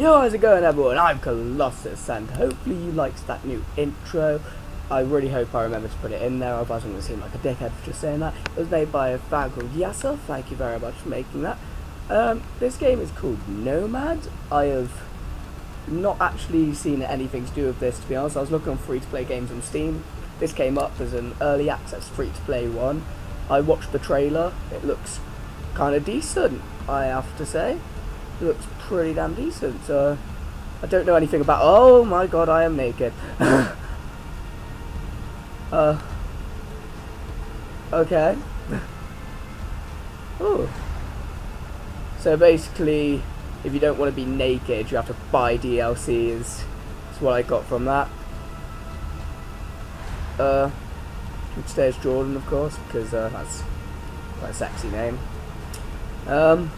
Yo, how's it going everyone? I'm Colossus and hopefully you liked that new intro. I really hope I remember to put it in there, otherwise I'm going to seem like a dickhead for just saying that. It was made by a fan called Yasser, thank you very much for making that. Um, this game is called Nomad. I have not actually seen anything to do with this to be honest. I was looking for free to play games on Steam. This came up as an early access free to play one. I watched the trailer, it looks kind of decent, I have to say. It looks pretty damn decent. So I don't know anything about. Oh my god, I am naked. uh. Okay. oh. So basically, if you don't want to be naked, you have to buy DLC. Is, is what I got from that. Uh, stay Jordan, of course, because uh, that's quite a sexy name. Um.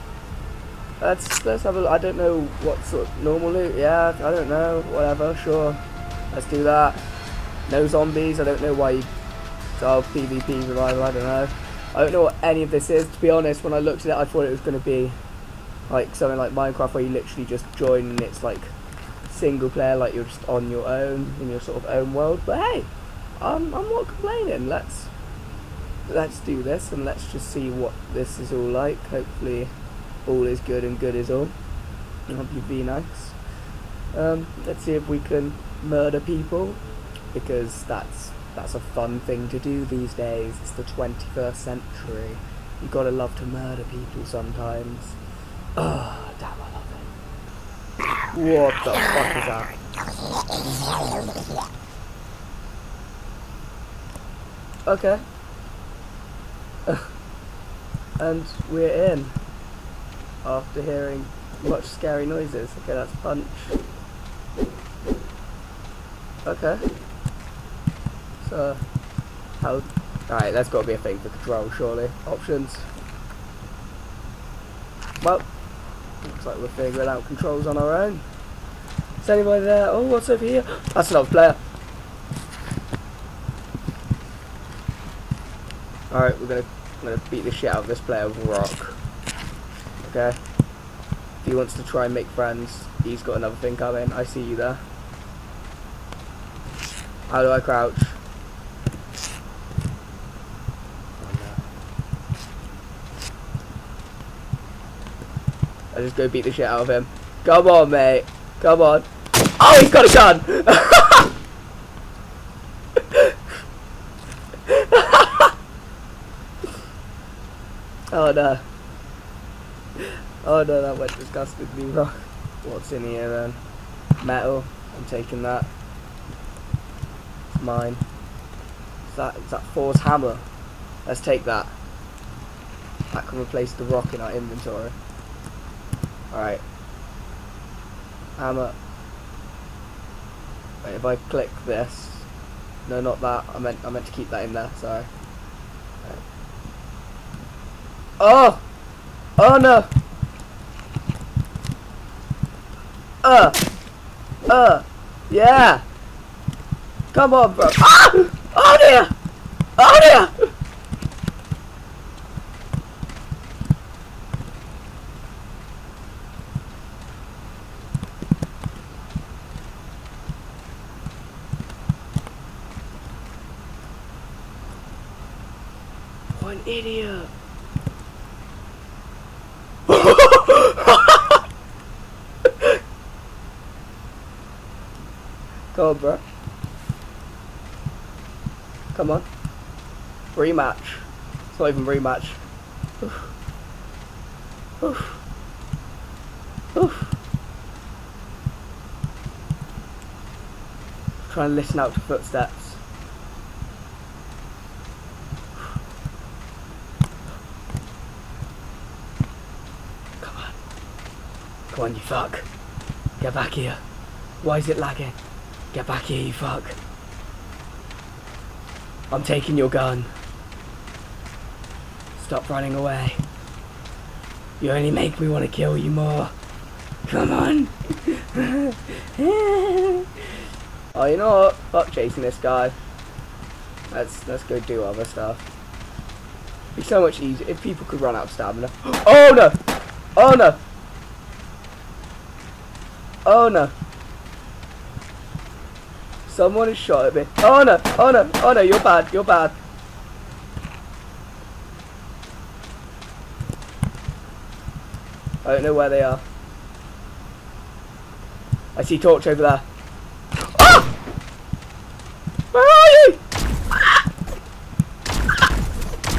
Let's let's have a. I don't know what sort of normal loot. Yeah, I don't know. Whatever. Sure. Let's do that. No zombies. I don't know why. You, oh, PvP revival. I don't know. I don't know what any of this is. To be honest, when I looked at it, I thought it was going to be like something like Minecraft, where you literally just join and it's like single player, like you're just on your own in your sort of own world. But hey, I'm I'm not complaining. Let's let's do this and let's just see what this is all like. Hopefully all is good and good is all. Hope you be nice. Um, let's see if we can murder people because that's that's a fun thing to do these days. It's the 21st century. You gotta love to murder people sometimes. Oh, damn, I love it. What the fuck is that? Okay. and we're in after hearing much scary noises. Okay, that's punch. Okay. So, how... Alright, that's got to be a thing for control, surely. Options. Well, looks like we're figuring out controls on our own. Is anybody there? Oh, what's over here? That's another player. Alright, we're gonna, gonna beat the shit out of this player with rock. Okay. If he wants to try and make friends, he's got another thing coming. I see you there. How do I crouch? I just go beat the shit out of him. Come on, mate. Come on. Oh, he's got a gun! oh no. Oh no, that went disgustingly wrong. What's in here then? Metal. I'm taking that. It's mine. Is that, is that Thor's hammer? Let's take that. That can replace the rock in our inventory. Alright. Hammer. Wait, if I click this. No, not that. I meant I meant to keep that in there, sorry. Right. Oh! Oh no! Uh! Uh! Yeah! Come on, bro. Ah! Oh dear! Oh dear! What idiot! Bro. Come on. Rematch. It's not even rematch. Oof. Oof. Oof. Try and listen out to footsteps. Come on. Come on, you fuck. Get back here. Why is it lagging? Get back here, you fuck. I'm taking your gun. Stop running away. You only make me want to kill you more. Come on. oh, you know what? Fuck chasing this guy. Let's let's go do other stuff. It'd be so much easier if people could run out of stamina. Oh no! Oh no! Oh no. Someone has shot at me. Oh no, oh no, oh no, you're bad, you're bad. I don't know where they are. I see torch over there. Ah! Where are you?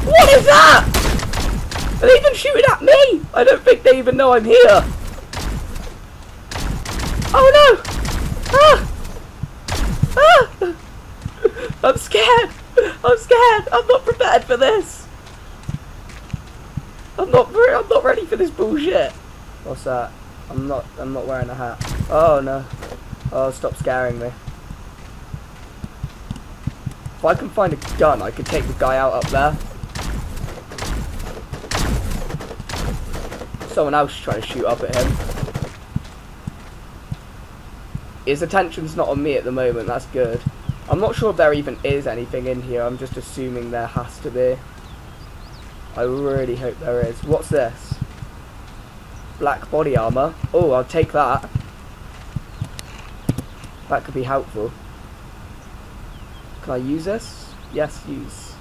What is that? Are they even shooting at me? I don't think they even know I'm here. Oh no! Ah! Ah! I'm scared! I'm scared! I'm not prepared for this! I'm not I'm not ready for this bullshit. What's that? I'm not I'm not wearing a hat. Oh no. Oh stop scaring me. If I can find a gun I could take the guy out up there. Someone else trying to shoot up at him. His attention's not on me at the moment, that's good. I'm not sure if there even is anything in here, I'm just assuming there has to be. I really hope there is. What's this? Black body armour. Oh, I'll take that. That could be helpful. Can I use this? Yes, use.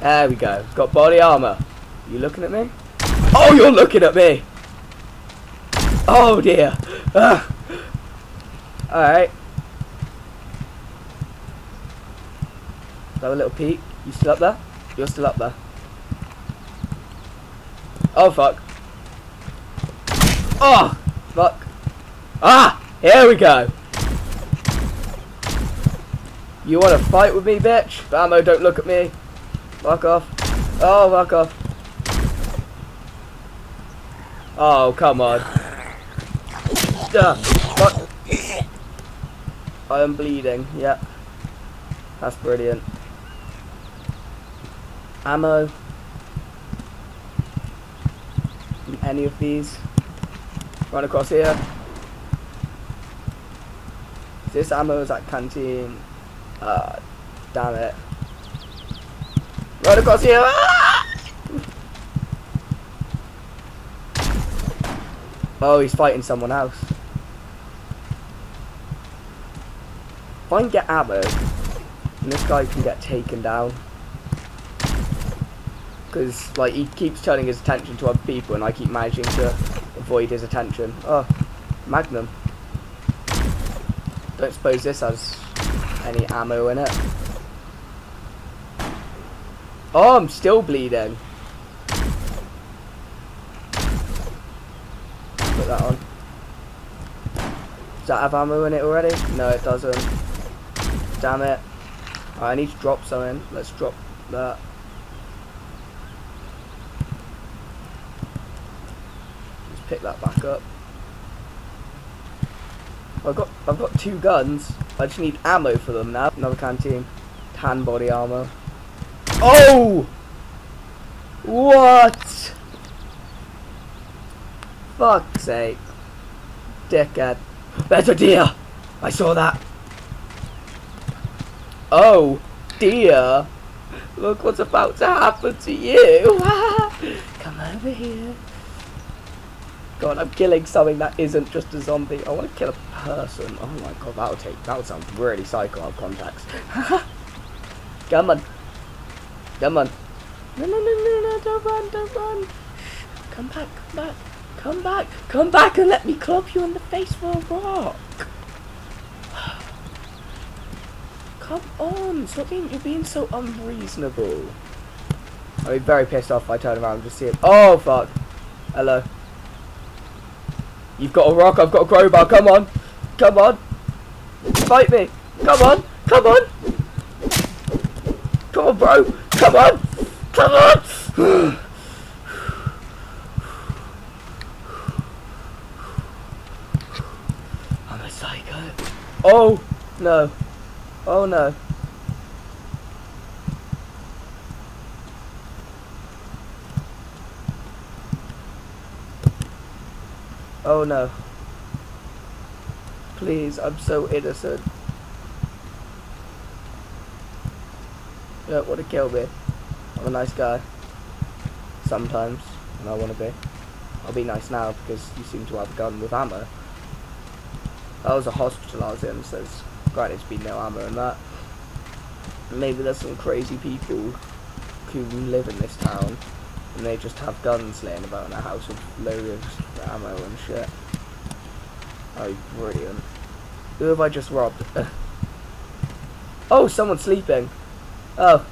There we go. Got body armour. You looking at me? Oh, you're looking at me! Oh dear. Ah. Alright. Have a little peek. You still up there? You're still up there. Oh fuck. Oh fuck. Ah! Here we go. You wanna fight with me, bitch? Bamo, don't look at me. Fuck off. Oh, fuck off. Oh, come on. Duh. Fuck. I am bleeding, yeah. That's brilliant. Ammo. Any of these. Run across here. This ammo is at canteen. Ah, damn it. Run across here! Ah! Oh, he's fighting someone else. If I can get ammo, and this guy can get taken down. Because, like, he keeps turning his attention to other people, and I keep managing to avoid his attention. Oh, Magnum. Don't suppose this has any ammo in it. Oh, I'm still bleeding. Put that on. Does that have ammo in it already? No, it doesn't. Damn it. Right, I need to drop something. Let's drop that. Pick that back up. I've got I've got two guns. I just need ammo for them now. Another canteen. Tan body armor. Oh! What? Fuck's sake. Dickhead. There's a deer! I saw that. Oh, dear. Look what's about to happen to you. Come over here. God, I'm killing something that isn't just a zombie. I want to kill a person. Oh my god, that'll take, That'll sound really psycho out of context. Come on. Come on. No, no, no, no, no, don't run, don't run. Come back, come back. Come back, come back and let me club you in the face for a rock. Come on, stop being, you're being so unreasonable. I'll be very pissed off if I turn around and just see it. Oh, fuck. Hello. You've got a rock, I've got a crowbar, come on. Come on. Fight me. Come on, come on. Come on, bro. Come on. Come on. I'm a psycho. Oh, no. Oh no. Oh no. Please, I'm so innocent. You don't want to kill me. I'm a nice guy. Sometimes, and I want to be. I'll be nice now because you seem to have a gun with ammo. That was a hospital I was in, so there's granted to be no ammo in that. Maybe there's some crazy people who live in this town and they just have guns laying about in a house with loads ammo and shit. Oh, brilliant. Who have I just robbed? oh, someone's sleeping. Oh.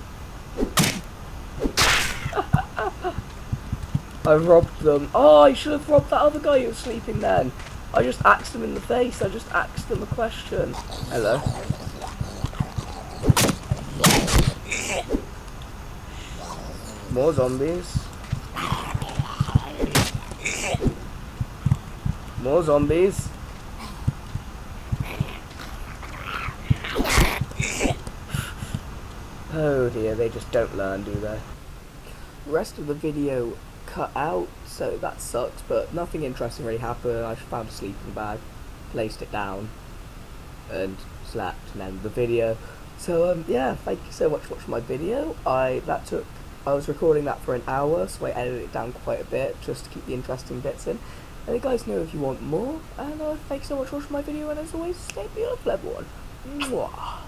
I robbed them. Oh, I should have robbed that other guy who was sleeping then. I just axed him in the face. I just axed him a question. Hello. More zombies. More zombies. Oh dear, they just don't learn, do they? Rest of the video cut out, so that sucks, but nothing interesting really happened. I found a sleeping bag, placed it down, and slept, and ended the video. So um, yeah, thank you so much for watching my video. I that took I was recording that for an hour, so I edited it down quite a bit just to keep the interesting bits in. Let you guys know if you want more, and uh, thanks so much for watching my video, and as always, stay beautiful everyone. Mwah.